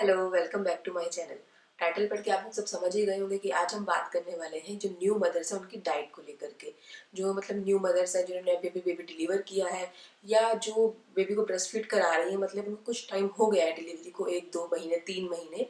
Hello welcome back to my channel title पढ़ के आप सब समझ ही गए होंगे कि आज हम बात करने वाले हैं जो न्यू मदर्स हैं, उनकी डाइट को लेकर के। जो मतलब न्यू मदर्स हैं, जिन्होंने बेबी बेबी डिलीवर किया है, या जो बेबी को ब्रेस्ट फ़ीड करा रही है मतलब उनको कुछ टाइम हो गया है डिलीवरी को एक, दो महीने, तीन महीने।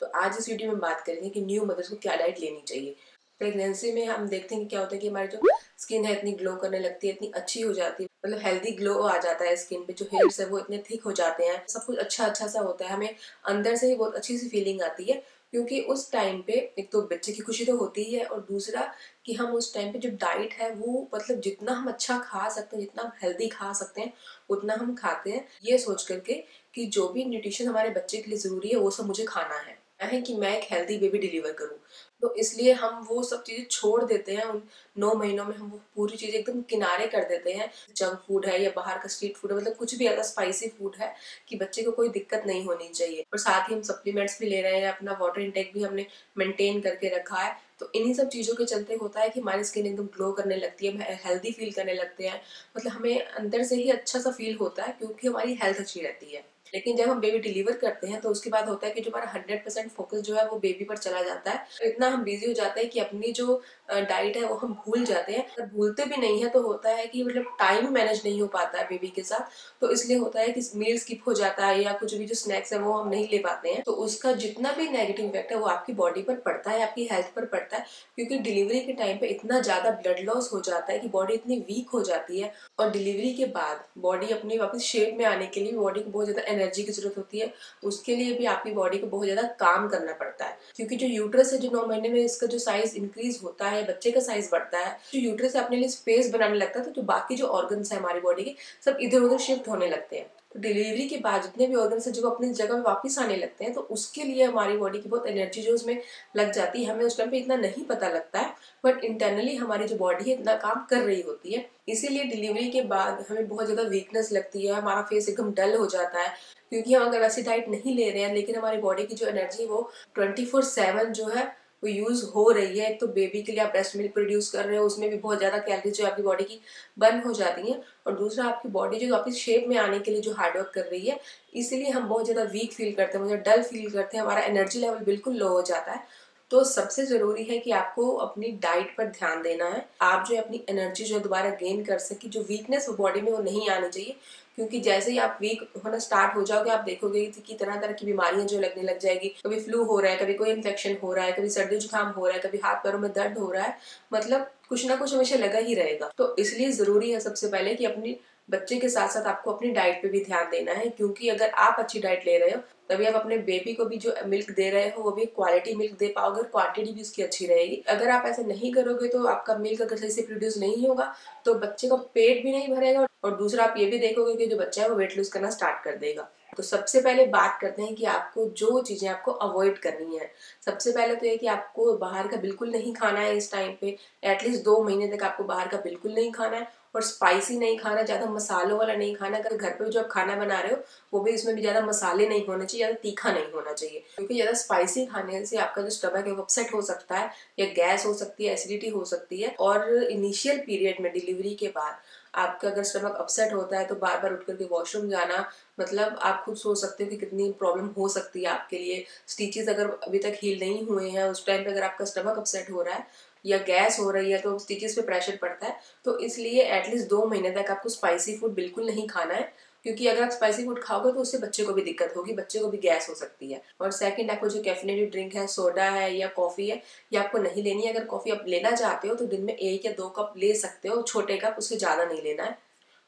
तो आज इस वीडियो में बात करेंगे कि न्यू मदर्स को क्या डाइट लेनी चाहिए। प्रेगनेंसी में हम देखते हैं क्या होता है कि हमारी जो स्किन है इतनी ग्लो करने लगती है, इतनी अच्छी हो जाती है। मतलब हेल्दी ग्लो आ जाता है स्किन पे, जो हेयर्स है वो इतने थिक हो जाते हैं। सब कुछ अच्छा अच्छा सा होता है। हमें अंदर से ही बहुत अच्छी सी फीलिंग आती है, क्योंकि उस टाइम पे एक तो बच्चे की खुशी तो होती ही है और दूसरा कि हम उस टाइम पे जो डाइट है वो मतलब जितना हम अच्छा खा सकते हैं, जितना हम हेल्दी खा सकते हैं, उतना हम खाते हैं। ये सोच करके कि जो भी न्यूट्रिशन हमारे बच्चे के लिए ज़रूरी है, वो सब मुझे खाना है। है कि मैं एक हेल्दी बेबी डिलीवर करूँ। तो इसलिए हम वो सब चीज़ें छोड़ देते हैं, उन नौ महीनों में हम वो पूरी चीज़ें एकदम किनारे कर देते हैं। जंक फ़ूड है या बाहर का स्ट्रीट फ़ूड है मतलब कुछ भी ऐसा स्पाइसी फ़ूड है कि बच्चे को कोई दिक्कत नहीं होनी चाहिए। और साथ ही हम सप्लीमेंट्स भी ले रहे हैं अपना वाटर इंटेक भी हमने मेंटेन करके रखा है। तो इन्हीं सब चीज़ों के चलते होता है कि हमारी स्किन एकदम ग्लो करने लगती है हेल्दी फील करने लगते हैं। मतलब हमें अंदर से ही अच्छा सा फील होता है, क्योंकि हमारी हेल्थ अच्छी रहती है। लेकिन जब हम बेबी डिलीवर करते हैं तो उसके बाद होता है कि जो हमारा हंड्रेड परसेंट फोकस जो है, वो बेबी पर चला जाता है। तो इतना हम बिज़ी हो जाते हैं कि अपनी जो डाइट है, वो हम भूल जाते हैं। अगर भूलते भी नहीं है तो होता है कि मतलब टाइम मैनेज नहीं हो पाता है बेबी के साथ। तो इसलिए होता है कि मील स्किप हो जाता है या कुछ भी जो स्नैक्स है, वो हम नहीं ले पाते हैं। तो उसका जितना भी नेगेटिव इफ़ेक्ट है, वो आपकी बॉडी पर पड़ता है, आपकी हेल्थ पर पड़ता है। क्योंकि डिलीवरी के टाइम पे इतना ज़्यादा ब्लड लॉस हो जाता है कि बॉडी इतनी वीक हो जाती है। और डिलीवरी के बाद बॉडी अपनी वापस शेप में आने के लिए बॉडी को बहुत ज़्यादा एनर्जी की ज़रूरत होती है, उसके लिए भी आपकी बॉडी को बहुत ज़्यादा काम करना पड़ता है। क्योंकि जो यूट्रस है, जो नौ महीने में इसका जो साइज़ इंक्रीज होता है, बच्चे का साइज़ बढ़ता है जो यूट्रस अपने लिए स्पेस बनाने लगता है तो बाकी जो ऑर्गन्स है हमारी बॉडी के, सब इधर उधर शिफ्ट होने लगते हैं। तो डिलीवरी के बाद जितने भी ऑर्गन्स है, जो अपनी जगह में वापस आने लगते हैं तो उसके लिए हमारी बॉडी की बहुत एनर्जी जो उसमें लग जाती है। हमें उस टाइम पे इतना नहीं पता लगता है बट इंटरनली हमारी जो बॉडी है, इतना काम कर रही होती है। इसीलिए डिलीवरी के बाद हमें बहुत ज़्यादा वीकनेस लगती है, हमारा फेस एकदम डल हो जाता है। क्योंकि हम अगर ऐसी डाइट नहीं ले रहे हैं, लेकिन हमारी बॉडी की जो एनर्जी वो ट्वेंटी फोर सेवन जो है, वो यूज़ हो रही है। एक तो बेबी के लिए आप ब्रेस्ट मिल्क प्रोड्यूस कर रहे हो, उसमें भी बहुत ज़्यादा कैलोरीज जो आपकी बॉडी की बर्न हो जाती हैं। और दूसरा, आपकी बॉडी जो आपकी शेप में आने के लिए जो हार्डवर्क कर रही है, इसीलिए हम बहुत ज़्यादा वीक फील करते हैं मुझे डल फील करते हैं। हमारा एनर्जी लेवल बिल्कुल लो हो जाता है। तो सबसे ज़रूरी है कि आपको अपनी डाइट पर ध्यान देना है। आप जो अपनी एनर्जी जो दोबारा गेन कर सके, जो वीकनेस बॉडी में वो नहीं आनी चाहिए। क्योंकि जैसे ही आप वीक होना स्टार्ट हो जाओगे, आप देखोगे कि तरह तरह की बीमारियाँ जो लगने लग जाएगी। कभी फ्लू हो रहा है, कभी कोई इन्फेक्शन हो रहा है, कभी सर्दी जुकाम हो रहा है, कभी हाथ पैरों में दर्द हो रहा है मतलब कुछ ना कुछ हमेशा लगा ही रहेगा। तो इसलिए ज़रूरी है सबसे पहले कि अपनी बच्चे के साथ साथ आपको अपनी डाइट पे भी ध्यान देना है, क्योंकि अगर आप अच्छी डाइट ले रहे हो, तभी आप अपने बेबी को भी जो मिल्क दे रहे हो, वो भी क्वालिटी मिल्क दे पाओगे और क्वांटिटी भी उसकी अच्छी रहेगी। अगर आप ऐसा नहीं करोगे तो आपका मिल्क अगर सही से प्रोड्यूस नहीं होगा तो बच्चे का पेट भी नहीं भरेगा और दूसरा आप ये भी देखोगे कि जो बच्चा है वो वेट लूज करना स्टार्ट कर देगा। तो सबसे पहले बात करते हैं कि आपको जो चीज़ें आपको अवॉइड करनी है। सबसे पहले तो ये कि आपको बाहर का बिल्कुल नहीं खाना है इस टाइम पे। एटलीस्ट दो महीने तक आपको बाहर का बिल्कुल नहीं खाना है और स्पाइसी नहीं खाना, ज़्यादा मसालों वाला नहीं खाना। अगर घर पे जो आप खाना बना रहे हो, वो भी इसमें भी ज़्यादा मसाले नहीं होने चाहिए, ज़्यादा तीखा नहीं होना चाहिए। क्योंकि ज़्यादा स्पाइसी खाने से आपका जो स्टमक है, वो अपसेट हो सकता है या गैस हो सकती है एसिडिटी हो सकती है। और इनिशियल पीरियड में डिलीवरी के बाद आपका अगर स्टमक अपसेट होता है तो बार बार उठ करके वॉशरूम जाना मतलब आप खुद सोच सकते हो कि कितनी प्रॉब्लम हो सकती है आपके लिए। स्टिचेस अगर अभी तक हील नहीं हुए हैं, उस टाइम पे अगर आपका स्टमक अपसेट हो रहा है, या गैस हो रही है तो स्टिचेस पे प्रेशर पड़ता है तो इसलिए एटलीस्ट दो महीने तक आपको स्पाइसी फ़ूड बिल्कुल नहीं खाना है। क्योंकि अगर आप स्पाइसी फ़ूड खाओगे तो उससे बच्चे को भी दिक्कत होगी, बच्चे को भी गैस हो सकती है। और सेकंड आपको जो कैफिनेटेड ड्रिंक है सोडा है या कॉफ़ी है, ये आपको नहीं लेनी है। अगर कॉफ़ी आप लेना चाहते हो तो दिन में एक या दो कप ले सकते हो, छोटे कप उससे ज़्यादा नहीं लेना है।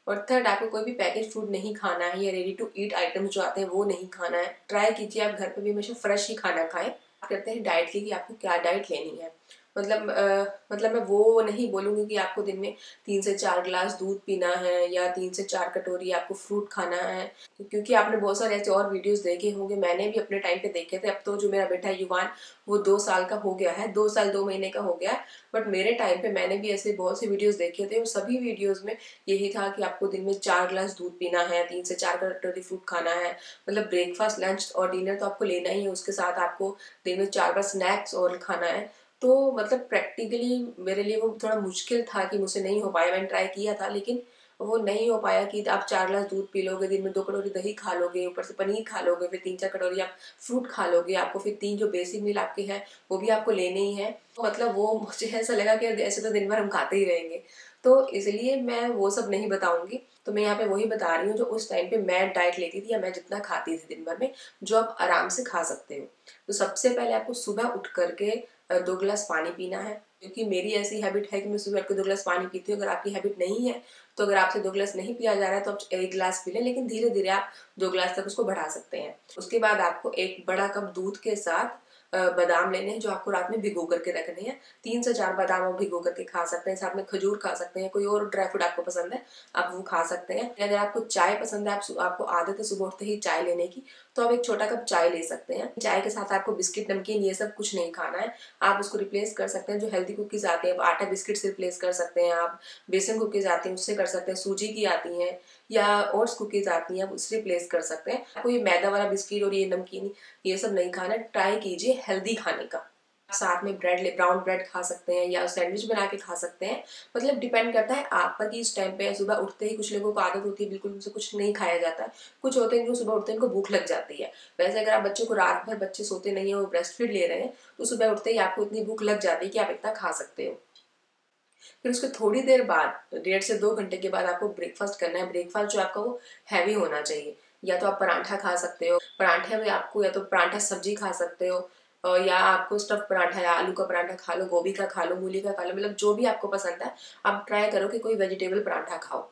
और थर्ड आपको कोई भी पैकेज फ़ूड नहीं खाना है या रेडी टू ईट आइटम्स जो आते हैं, वो नहीं खाना है। ट्राई कीजिए, आप घर पर भी हमेशा फ्रेश ही खाना खाएँ। करते हैं डाइट की कि आपको क्या डाइट लेनी है? मतलब आ, मतलब मैं वो नहीं बोलूँगी कि आपको दिन में तीन से चार गिलास दूध पीना है या तीन से चार कटोरी आपको फ्रूट खाना है। क्योंकि आपने बहुत सारे ऐसे और वीडियोस देखे होंगे मैंने भी अपने टाइम पे देखे थे। अब तो जो मेरा बेटा युवान वो दो साल का हो गया है दो साल दो महीने का हो गया बट मेरे टाइम पे मैंने भी ऐसे बहुत से वीडियोस देखे थे और सभी वीडियोस में यही था कि आपको दिन में चार गिलास दूध पीना है तीन से चार कटोरी फ्रूट खाना है। मतलब ब्रेकफास्ट लंच और डिनर तो आपको लेना ही है उसके साथ आपको दिन में चार बार स्नैक्स और खाना है। तो मतलब प्रैक्टिकली मेरे लिए वो थोड़ा मुश्किल था कि मुझसे नहीं हो पाया, मैंने ट्राई किया था, लेकिन वो नहीं हो पाया कि आप चार ग्लास दूध पी लोगे, दिन में दो कटोरी दही खा लोगे, ऊपर से पनीर खा लोगे, फिर तीन चार कटोरी आप फ्रूट खा लोगे आपको, फिर तीन जो बेसिक मील आपके हैं, वो भी आपको लेने ही है। तो मतलब वो मुझे ऐसा लगा कि ऐसे तो दिन भर हम खाते ही रहेंगे। तो इसलिए मैं वो सब नहीं बताऊँगी। तो मैं यहाँ पे वही बता रही हूँ जो उस टाइम पे मैं डाइट लेती थी या मैं जितना खाती थी दिन भर में, जो आप आराम से खा सकते हो। तो सबसे पहले आपको सुबह उठ करके दो गिलास पानी पीना है। क्योंकि मेरी ऐसी हैबिट है कि मैं सुबह के दो गिलास पानी पीती हूँ। अगर आपकी हैबिट नहीं है तो अगर आपसे दो गिलास नहीं पिया जा रहा है तो आप एक गिलास पी लें, लेकिन धीरे धीरे आप दो गिलास तक उसको बढ़ा सकते हैं। उसके बाद आपको एक बड़ा कप दूध के साथ बादाम लेने हैं जो आपको रात में भिगो करके रखने हैं। तीन से चार बादाम आप भिगो करके खा सकते हैं, साथ में खजूर खा सकते हैं। कोई और ड्राई फ्रूट आपको पसंद है, आप वो खा सकते हैं। अगर आपको चाय पसंद है, आप आपको आदत है सुबह उठते ही चाय लेने की तो आप एक छोटा कप चाय ले सकते हैं। चाय के साथ आपको बिस्किट, नमकीन ये सब कुछ नहीं खाना है। आप उसको रिप्लेस कर सकते हैं, जो हेल्दी कुकीज आती है आटा बिस्किट से रिप्लेस कर सकते हैं, आप बेसन कुकीज आती हैं, उससे कर सकते हैं, सूजी की आती हैं, या ओट्स कुकीज आती हैं, आप उससे रिप्लेस कर सकते हैं। आपको ये मैदा वाला बिस्किट और ये नमकीन ये सब नहीं खाना ट्राई कीजिए हेल्दी खाने का। साथ में ब्रेड ब्राउन ब्रेड खा सकते हैं या सैंडविच बना के खा सकते हैं। मतलब डिपेंड करता है आप पर कि इस टाइम पे सुबह उठते ही कुछ लोगों को आदत होती है, बिल्कुल उनसे कुछ नहीं खाया जाता। है कुछ होते हैं जो सुबह उठते हैं, उनको भूख लग जाती है। वैसे अगर आप बच्चों को रात भर बच्चे सोते नहीं है, वो ब्रेस्ट फ़ीड ले रहे हैं तो सुबह उठते ही आपको इतनी भूख लग जाती है कि आप इतना खा सकते हो। फिर उसके थोड़ी देर बाद डेढ़ से दो घंटे के बाद आपको ब्रेकफास्ट करना है। ब्रेकफास्ट जो आपका वो हैवी होना चाहिए। या तो आप पराठा खा सकते हो, पराठे में आपको या तो पराठा सब्ज़ी खा सकते हो या आपको स्टफ़ पराठा या आलू का पराठा खा लो, गोभी का खा लो, मूली का खा लो मतलब जो भी आपको पसंद है, आप ट्राई करो कि कोई वेजिटेबल पराठा खाओ।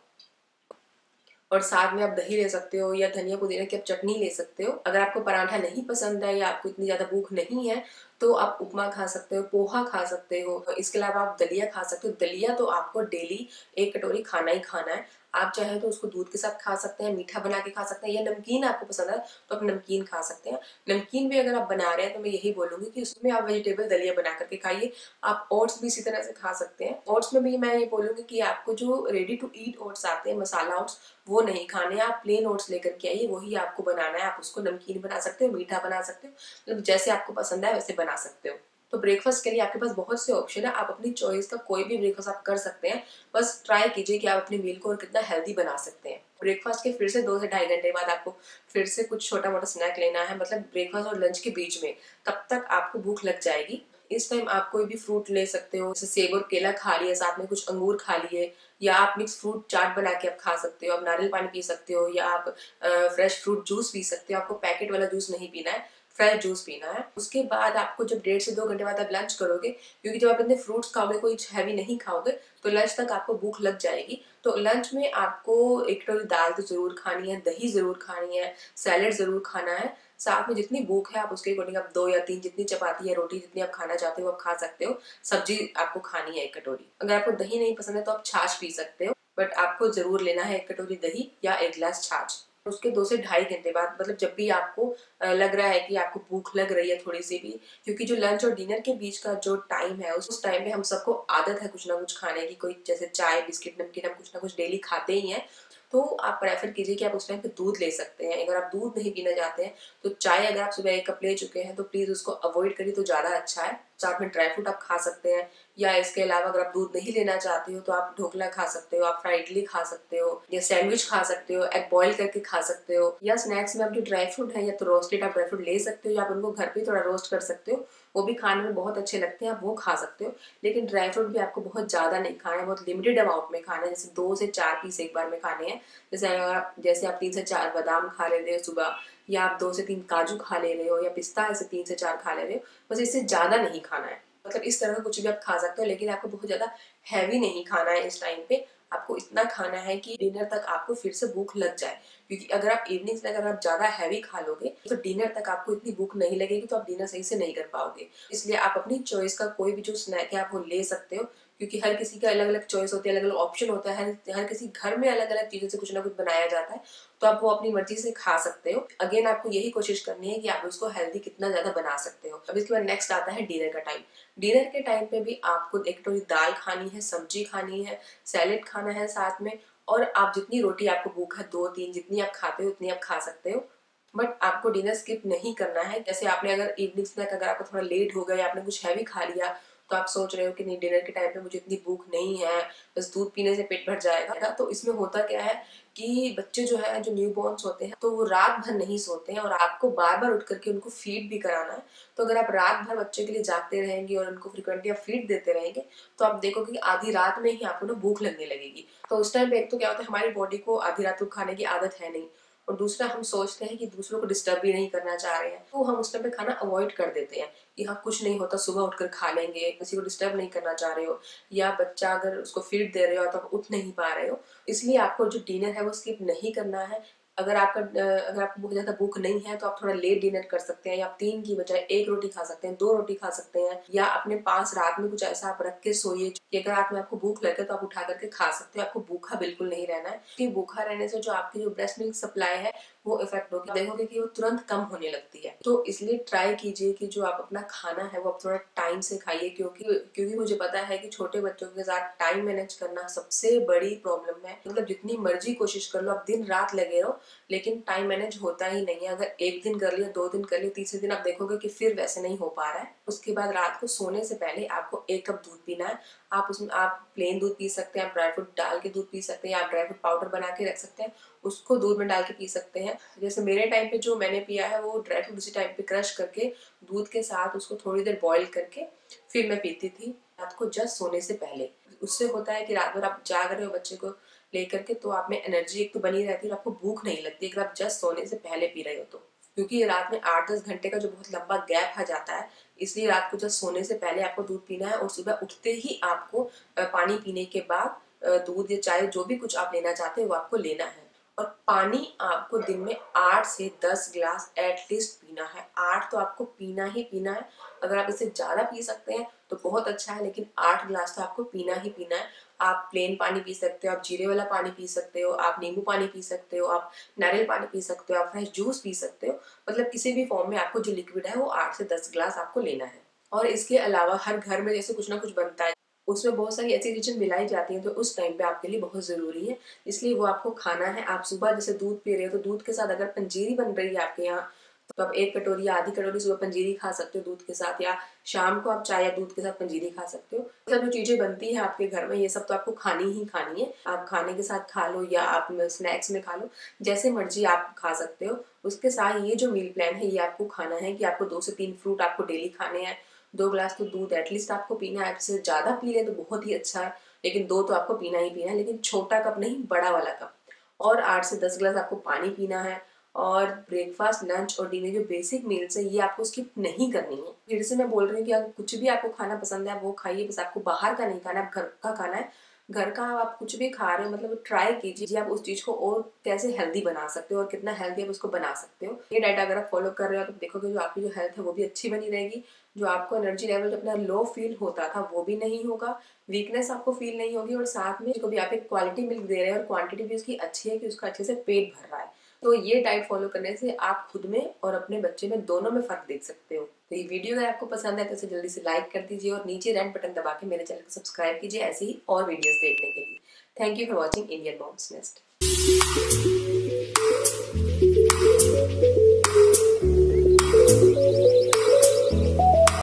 और साथ में आप दही ले सकते हो या धनिया पुदीना की आप चटनी ले सकते हो। अगर आपको पराठा नहीं पसंद है या आपको इतनी ज़्यादा भूख नहीं है तो आप उपमा खा सकते हो, पोहा खा सकते हो। इसके अलावा आप दलिया खा सकते हो। दलिया तो आपको डेली एक कटोरी खाना ही खाना है। आप चाहे तो उसको दूध के साथ खा सकते हैं, मीठा बना के खा सकते हैं या नमकीन आपको पसंद है तो आप नमकीन खा सकते हैं। नमकीन भी अगर आप बना रहे हैं तो मैं यही बोलूँगी कि उसमें आप वेजिटेबल दलिया बना करके खाइए। आप ओट्स भी इसी तरह से खा सकते हैं। ओट्स में भी मैं ये बोलूँगी कि आपको जो रेडी टू ईट ओट्स आते हैं मसाला ओट्स वो नहीं खाने आप प्लेन ओट्स लेकर के आइए, वही आपको बनाना है। आप उसको नमकीन बना सकते हो, मीठा बना सकते हो। मतलब जैसे आपको पसंद है वैसे बना सकते हो। तो ब्रेकफास्ट के लिए आपके पास बहुत से ऑप्शन है। आप अपनी चॉइस का कोई भी ब्रेकफास्ट आप कर सकते हैं। बस ट्राई कीजिए कि आप अपने मील को और कितना हेल्दी बना सकते हैं। ब्रेकफास्ट के फिर से दो से ढाई घंटे बाद आपको फिर से कुछ छोटा मोटा स्नैक लेना है मतलब ब्रेकफास्ट और लंच के बीच में। तब तक आपको भूख लग जाएगी। इस टाइम आप कोई भी फ्रूट ले सकते हो। जैसे सेब और केला खा लिए, साथ में कुछ अंगूर खा लिए, या आप मिक्स फ्रूट चाट बना के आप खा सकते हो। आप नारियल पानी पी सकते हो, या आप फ्रेश फ्रूट जूस पी सकते हो। आपको पैकेट वाला जूस नहीं पीना है। फ्रेश जूस पीना है। उसके बाद आपको जब डेढ़ से दो घंटे बाद आप लंच करोगे, क्योंकि जब आप इतने फ्रूट्स खाओगे, कोई हैवी नहीं खाओगे तो लंच तक आपको भूख लग जाएगी। तो लंच में आपको एक कटोरी दाल तो ज़रूर खानी है, दही ज़रूर खानी है, सैलड ज़रूर खाना है। साथ में जितनी भूख है, आप उसके अकॉर्डिंग आप दो या तीन जितनी चपाती या रोटी जितनी आप खाना चाहते हो, आप खा सकते हो। सब्ज़ी आपको खानी है एक कटोरी। अगर आपको दही नहीं पसंद है तो आप छाछ पी सकते हो, बट आपको ज़रूर लेना है एक कटोरी दही या एक गिलास छाछ। उसके दो से ढाई घंटे बाद मतलब जब भी आपको लग रहा है कि आपको भूख लग रही है थोड़ी सी भी, क्योंकि जो लंच और डिनर के बीच का जो टाइम है, उस टाइम में हम सबको आदत है कुछ ना कुछ खाने की, कोई जैसे चाय, बिस्किट, नमकीन हम कुछ ना कुछ डेली खाते ही हैं तो आप प्रेफर कीजिए कि आप उस टाइम पे दूध ले सकते हैं। अगर आप दूध नहीं पीना चाहते हैं तो चाय अगर आप सुबह एक कप ले चुके हैं तो प्लीज़ उसको अवॉइड करिए तो ज़्यादा अच्छा है। साथ में ड्राई फ्रूट आप खा सकते हैं। या इसके अलावा अगर आप दूध नहीं लेना चाहते हो तो आप ढोकला खा सकते हो, आप फ्राइड इडली खा सकते हो, या सैंडविच खा सकते हो एग बॉईल करके खा सकते हो, या स्नैक्स में आप जो ड्राई फ्रूट है, या तो रोस्टेड आप ड्राई फ्रूट ले सकते हो, या आप उनको घर पर थोड़ा रोस्ट कर सकते हो, वो भी खाने में बहुत अच्छे लगते हैं, आप वो खा सकते हो। लेकिन ड्राई फ्रूट भी आपको बहुत ज़्यादा नहीं खाना है, बहुत लिमिटेड अमाउंट में खाना है, जैसे दो से चार पीस एक बार में खाने हैं। जैसे अगर आप, जैसे आप तीन से चार बादाम खा लेते हो सुबह या आप दो से तीन काजू खा ले रहे हो या पिस्ता ऐसे तीन से चार खा ले रहे हो, बस इससे ज़्यादा नहीं खाना है। मतलब इस तरह का कुछ भी आप खा सकते हो, लेकिन आपको बहुत ज़्यादा हैवी नहीं खाना है इस टाइम पे। आपको इतना खाना है कि डिनर तक आपको फिर से भूख लग जाए। क्योंकि अगर आप इवनिंग में अगर आप ज़्यादा हैवी खा लोगे तो डिनर तक आपको इतनी भूख नहीं लगेगी तो आप डिनर सही से नहीं कर पाओगे। इसलिए आप अपनी चॉइस का कोई भी जो स्नैक है, आप वो ले सकते हो। क्योंकि हर किसी का अलग अलग चॉइस होती है अलग अलग ऑप्शन होता है, हर किसी घर में अलग अलग चीज़ों से कुछ ना कुछ बनाया जाता है तो आप वो अपनी मर्ज़ी से खा सकते हो। अगेन आपको यही कोशिश करनी है कि आप उसको हेल्दी कितना ज़्यादा बना सकते हो। अब इसके बाद नेक्स्ट आता है डिनर का टाइम डिनर के टाइम पे भी आपको एक टोरी दाल खानी है, सब्ज़ी खानी है सैलेड खाना है साथ में, और आप जितनी रोटी आपको भूख है, दो, तीन, जितनी आप खाते हो, उतनी आप खा सकते हो। बट आपको डिनर स्किप नहीं करना है। जैसे आपने अगर इवनिंग स्नैक अगर आपको थोड़ा लेट हो गया या आपने कुछ हैवी खा लिया तो आप सोच रहे हो कि नहीं डिनर के टाइम पे मुझे इतनी भूख नहीं है, बस दूध पीने से पेट भर जाएगा। तो इसमें होता क्या है कि बच्चे जो है, जो न्यू बॉर्न होते हैं तो वो रात भर नहीं सोते हैं और आपको बार बार उठ करके उनको फ़ीड भी कराना है। तो अगर आप रात भर बच्चे के लिए जागते रहेंगे और उनको फ्रिक्वेंटली आप फ़ीड देते रहेंगे तो आप देखोगे कि आधी रात में ही आपको ना भूख लगने लगेगी। तो उस टाइम पे एक तो क्या होता है, हमारी बॉडी को आधी रात को खाने की आदत है नहीं। और दूसरा हम सोचते हैं कि दूसरों को डिस्टर्ब भी नहीं करना चाह रहे हैं तो हम उस टाइम पे खाना अवॉइड कर देते हैं कि हाँ कुछ नहीं होता, सुबह उठकर खा लेंगे, किसी को डिस्टर्ब नहीं करना चाह रहे हो, या बच्चा अगर उसको फ़ीड दे रहे हो तो आप उठ नहीं पा रहे हो। इसलिए आपको जो डिनर है वो स्किप नहीं करना है अगर आपका अगर आपको बहुत ज़्यादा भूख नहीं है तो आप थोड़ा लेट डिनर कर सकते हैं या आप तीन की बजाय एक रोटी खा सकते हैं, दो रोटी खा सकते हैं या अपने पास रात में कुछ ऐसा आप रख के सोइए कि अगर आप में आपको भूख लगे तो आप उठा करके खा सकते हो। आपको भूखा बिल्कुल नहीं रहना है। क्योंकि भूखा रहने से जो आपकी जो ब्रेस्ट मिल्क सप्लाई है वो इफ़ेक्ट होगी। देखोगे कि वो तुरंत कम होने लगती है। तो इसलिए ट्राई कीजिए कि जो आप अपना खाना है, वो आप थोड़ा टाइम से खाइए, क्योंकि क्योंकि मुझे पता है कि छोटे बच्चों के साथ टाइम मैनेज करना सबसे बड़ी प्रॉब्लम है। मतलब जितनी मर्ज़ी कोशिश कर लो, आप दिन रात लगे रहो, लेकिन टाइम मैनेज होता ही नहीं है। अगर एक दिन कर लिया, दो दिन कर लिया, तीसरे दिन आप देखोगे कि फिर वैसे नहीं हो पा रहा है। उसके बाद रात को सोने से पहले आपको एक कप दूध पीना है। आप उसमें, आप प्लेन दूध पी सकते हैं, आप ड्राई फ्रूट डाल के दूध पी सकते हैं आप ड्राई फ्रूट पाउडर बना के रख सकते हैं, उसको दूध में डाल के पी सकते हैं। जैसे मेरे टाइम पे जो मैंने पिया है, वो ड्राई फ्रूट उसी टाइम पे क्रश करके, दूध के साथ उसको थोड़ी देर बॉईल करके फिर मैं पीती थी रात को जस्ट सोने से पहले। उससे होता है कि रात भर आप जाग रहे हो बच्चे को लेकर के तो आप में एनर्जी एक तो बनी रहती है और आपको भूख नहीं लगती, अगर आप जस्ट सोने से पहले पी रहे हो तो। क्योंकि रात में आठ दस घंटे का जो बहुत लंबा गैप आ जाता है, इसलिए रात को जब सोने से पहले आपको दूध पीना है और सुबह उठते ही आपको पानी पीने के बाद दूध या चाय जो भी कुछ आप लेना चाहते हैं वो आपको लेना है। और पानी आपको दिन में आठ से दस गिलास एटलीस्ट पीना है। आठ तो आपको पीना ही पीना है अगर आप इसे ज़्यादा पी सकते हैं तो बहुत अच्छा है, लेकिन आठ गिलास तो आपको पीना ही पीना है। आप प्लेन पानी पी सकते हो, आप जीरे वाला पानी पी सकते हो, आप नींबू पानी पी सकते हो, आप नारियल पानी पी सकते हो, आप फ्रेश जूस पी सकते हो मतलब किसी भी फॉर्म में आपको जो लिक्विड है, वो आठ से दस गिलास आपको लेना है। और इसके अलावा हर घर में जैसे कुछ ना कुछ बनता है, उसमें बहुत सारी ऐसी चीज़ें मिलाई जाती हैं तो उस टाइम पे आपके लिए बहुत ज़रूरी है। इसलिए वो आपको खाना है, आप सुबह जैसे दूध पी रहे हो तो दूध के साथ अगर पंजीरी बन रही है आपके यहाँ तो आप एक कटोरी या आधी कटोरी सुबह पंजीरी खा सकते हो दूध के साथ, या शाम को आप चाय या दूध के साथ पंजीरी खा सकते हो। सब जो चीज़ें बनती है आपके घर में, ये सब तो आपको खानी ही खानी है। आप खाने के साथ खा लो, या आप स्नैक्स में खा लो, जैसे मर्ज़ी आप खा सकते हो। उसके साथ ये जो मील प्लान है, ये आपको खाना है कि आपको दो से तीन फ्रूट आपको डेली खाने हैं। दो ग्लास तो दूध एटलीस्ट आपको पीना है। आपसे ज़्यादा पी ले तो बहुत ही अच्छा है, लेकिन दो तो आपको पीना ही पीना है, लेकिन छोटा कप नहीं, बड़ा वाला कप। और आठ से दस गिलास आपको पानी पीना है। और ब्रेकफास्ट लंच और डिनर जो बेसिक मील्स है, ये आपको स्किप नहीं करनी है। फिर से मैं बोल रही हूँ कि अगर कुछ भी आपको खाना पसंद है वो खाइए, बस आपको बाहर का नहीं खाना है घर का खाना है। घर का आप कुछ भी खा रहे हो मतलब ट्राई कीजिए आप उस चीज़ को और कैसे हेल्दी बना सकते हो और कितना हेल्दी आप उसको बना सकते हो। ये डाइट अगर आप फॉलो कर रहे हो तो देखोगे जो आपकी जो हेल्थ है, वो भी अच्छी बनी रहेगी। जो आपको एनर्जी लेवल जो अपना लो फील होता था, वो भी नहीं होगा। वीकनेस आपको फील नहीं होगी और साथ में जो भी आप एक क्वालिटी मिल्क दे रहे हैं और क्वांटिटी भी उसकी अच्छी है कि उसका अच्छे से पेट भर रहा है। तो ये डाइट फॉलो करने से आप खुद में और अपने बच्चे में दोनों में फ़र्क देख सकते हो। तो ये वीडियो अगर आपको पसंद है तो इसे जल्दी से लाइक कर दीजिए और नीचे रेड बटन दबा के मेरे चैनल को सब्सक्राइब कीजिए ऐसे ही और वीडियोस देखने के लिए। Thank you for watching Indian Moms Nest